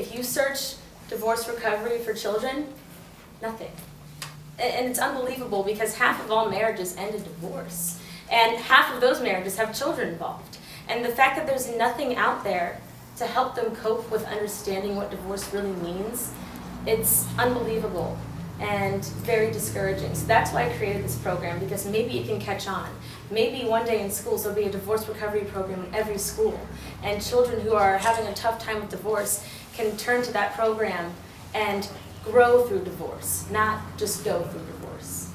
If you search divorce recovery for children, nothing. And it's unbelievable because half of all marriages end in divorce. And half of those marriages have children involved. And the fact that there's nothing out there to help them cope with understanding what divorce really means, it's unbelievable and very discouraging. So that's why I created this program because maybe it can catch on. Maybe one day in schools there'll be a divorce recovery program in every school, and children who are having a tough time with divorce can turn to that program and grow through divorce, not just go through divorce.